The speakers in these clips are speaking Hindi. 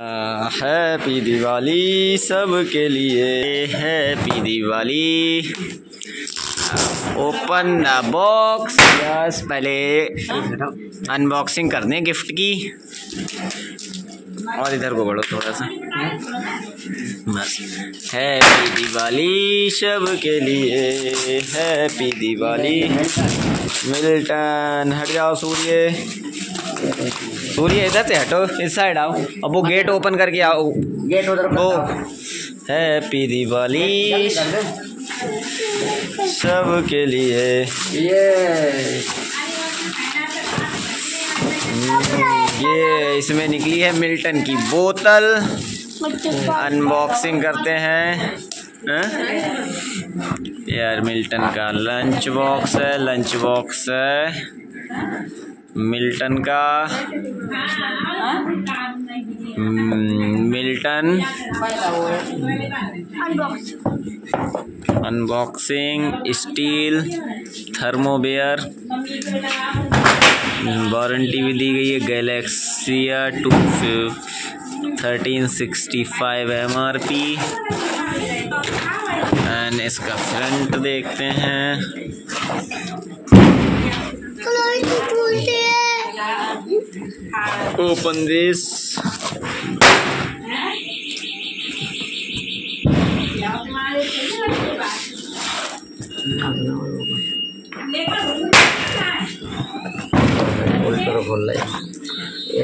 हैप्पी दिवाली सब के लिए happy Diwali. Open the box yes पहले अनबॉक्सिंग कर दें गिफ्ट की। और इधर को बढ़ो थोड़ा सा। बस। हैप्पी दिवाली सब के लिए हैप्पी दिवाली। मिल्टन हट जाओ सूर्य। सूर्य इधर से हटो इस साइड आओ। अब वो गेट ओपन करके आओ। गेट उधर वो हैप्पी दिवाली सब के लिए। ये। ये इसमें निकली है मिल्टन की बोतल। अनबॉक्सिंग करते हैं। हाँ? यार मिल्टन का लंच बॉक्स है लंच बॉक्स है। मिल्टन का हम्म, Milton unboxing steel thermoware warranty भी दी गई है Galaxia two thirteen sixty five M R P and इसका फ्रंट देखते हैं। Open this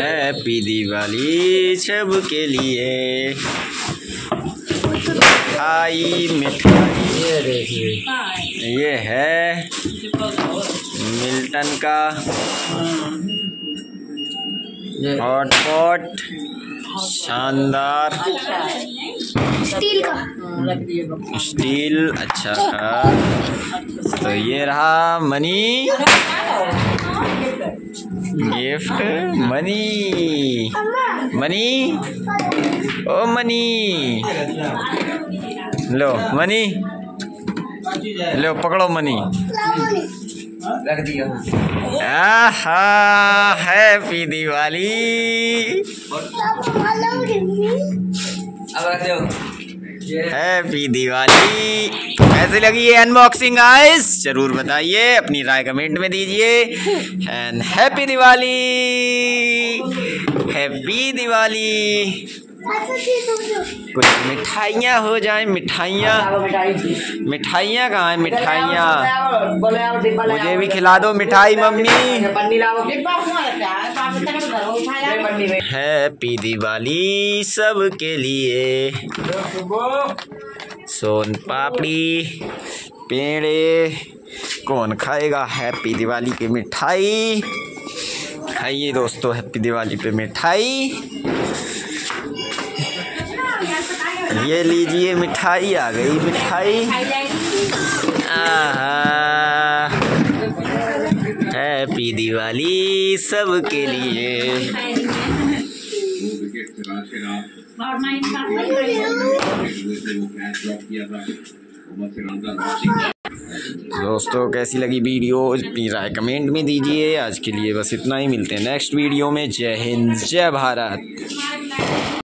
हैप्पी दिवाली सब के लिए। मिठाई मिठाई। ये देखिए ये है मिल्टन का। हॉटपॉट शानदार। स्टील का। स्टील अच्छा। था तो ये रहा money. Gift money. Money. Oh money. लो मनी। लो पकड़ो मनी। रख दिया। हैप्पी दिवाली। अब रख दो। हैप्पी दिवाली। कैसे लगी ये अनबॉक्सिंग गाइस ज़रूर बताइए अपनी राय कमेंट में दीजिए। And happy Diwali. Happy Diwali. कुछ मिठाइयाँ हो जाए, मिठाइयाँ। मिठाइयाँ कहाँ हैं? मिठाइयाँ। मुझे भी खिला दो मिठाई, मम्मी। हैप्पी दिवाली सब के लिए। सोन पापड़ी, पेड़े। कौन खाएगा हैप्पी दिवाली की मिठाई? खाइए दोस्तों, हैप्पी दिवाली पे मिठाई। ये लीजिए मिठाई आ गई, मिठाई। हैप्पी दिवाली सबके लिए। दोस्तों, कैसी लगी वीडियो? अपनी राय कमेंट में दीजिए। आज के लिए बस इतना ही, मिलते हैं नेक्स्ट वीडियो में। जय हिंद, जय भारत।